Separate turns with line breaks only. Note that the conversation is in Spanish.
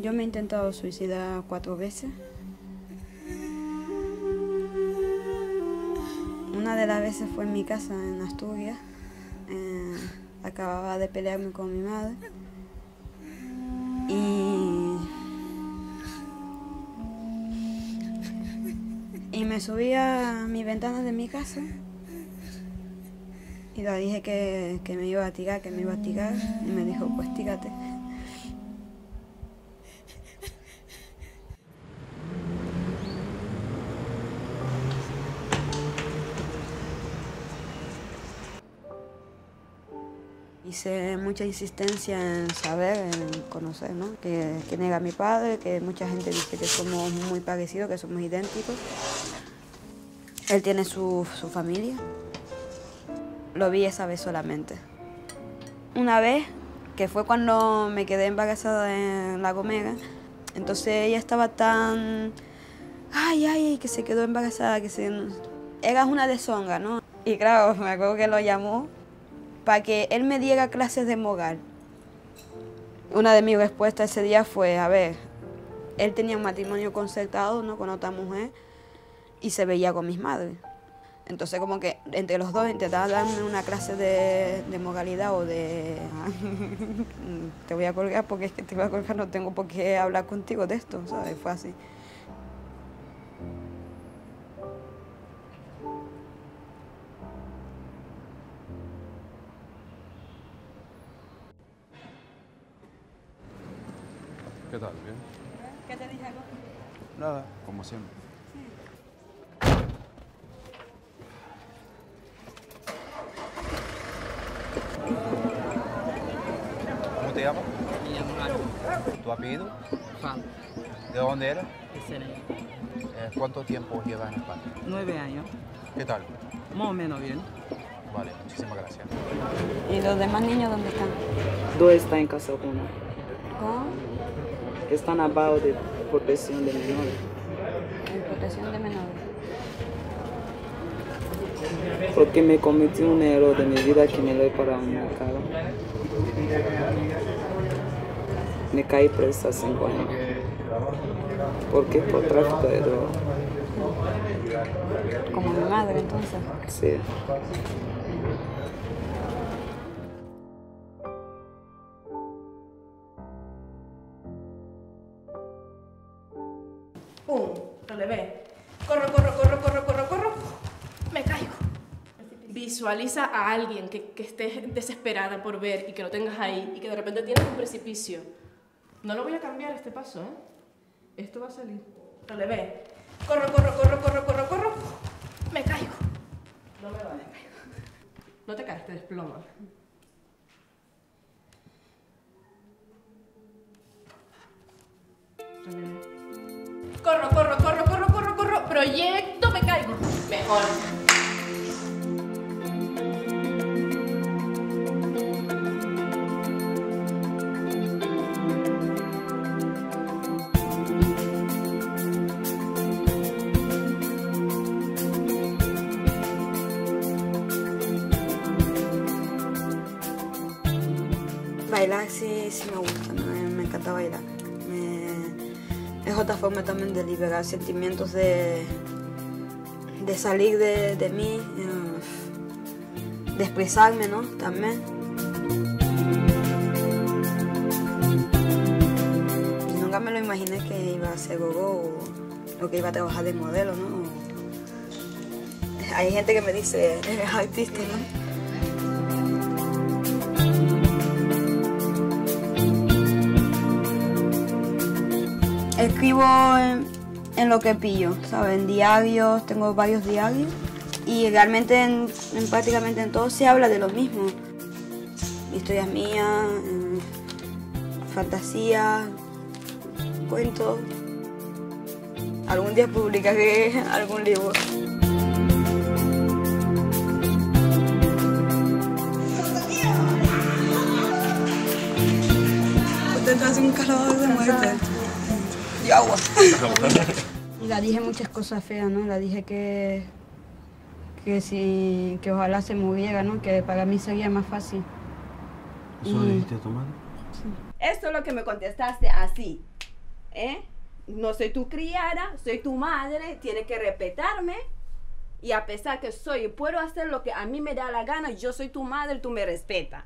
Yo me he intentado suicidar cuatro veces. Una de las veces fue en mi casa en Asturias. Eh, acababa de pelearme con mi madre. Y, y me subí a mi ventana de mi casa y le dije que, que me iba a tirar, que me iba a tirar. Y me dijo, pues tírate. Hice mucha insistencia en saber, en conocer, ¿no? Que, quién era mi padre, que mucha gente dice que somos muy parecidos, que somos idénticos. Él tiene su, su familia. Lo vi esa vez solamente. Una vez, que fue cuando me quedé embarazada en La Gomera, entonces ella estaba tan... Ay, ay, que se quedó embarazada, que se... Era una deshonra, ¿no? Y claro, me acuerdo que lo llamó para que él me diera clases de moral. Una de mis respuestas ese día fue, a ver, él tenía un matrimonio concertado ¿no? con otra mujer y se veía con mis madres. Entonces como que entre los dos intentaban darme una clase de, de moralidad o de... te voy a colgar porque es que te voy a colgar, no tengo por qué hablar contigo de esto, ¿sabes? Fue así.
¿Qué tal? ¿Bien?
¿Qué te dije algo?
Nada, como siempre. ¿Cómo te llamas?
Me llamo.
¿Tu apellido?
Juan,
¿De dónde eres?
de Serena.
Eh, ¿Cuánto tiempo llevas en España?
Nueve años.
¿Qué tal?
Más o menos bien.
Vale, muchísimas gracias.
¿Y los demás niños dónde están?
Dos están en casa con uno.
Con
Están abajo de protección de menores.
en protección de menores.
Porque me cometí un error de mi vida que me lo he parado en la cara. Me caí presa cinco años. ¿Por qué? Por tráfico de droga.
Como mi madre, entonces.
Sí.
¡Pum! Relevé. Corro, corro, corro, corro, corro, corro. Me caigo. Visualiza a alguien que, que esté desesperada por ver y que lo tengas ahí y que de repente tienes un precipicio. No lo voy a cambiar este paso, ¿eh? Esto va a salir. Relevé. Corro, corro, corro, corro, corro, corro. Me caigo. No me vale. No te caes, te desplomas. Relevé. Corro, corro, corro, corro, corro, corro. Proyecto, me caigo. Mejor.
Bailar sí, sí me gusta, me, me encanta bailar. Es otra forma también de liberar sentimientos de, de salir de, de mí, eh, de expresarme, ¿no? También. Nunca me lo imaginé que iba a ser gogo o, o que iba a trabajar de modelo, ¿no? Hay gente que me dice, eres artista, ¿no? Escribo en, en lo que pillo, ¿sabes? En diarios, tengo varios diarios y realmente en, en prácticamente en todo se habla de lo mismo. Historias mías, eh, fantasía, cuentos. Algún día publicaré algún libro. Un calor de muerte. Y agua. Y la dije muchas cosas feas, ¿no? La dije que, que, si, que ojalá se moviera, ¿no? Que para mí sería más fácil.
¿Eso le
Y-
dijiste a tu madre?
Esto es lo que me contestaste así. ¿eh? No soy tu criada, soy tu madre, tienes que respetarme. Y a pesar que soy, puedo hacer lo que a mí me da la gana, yo soy tu madre, tú me respetas.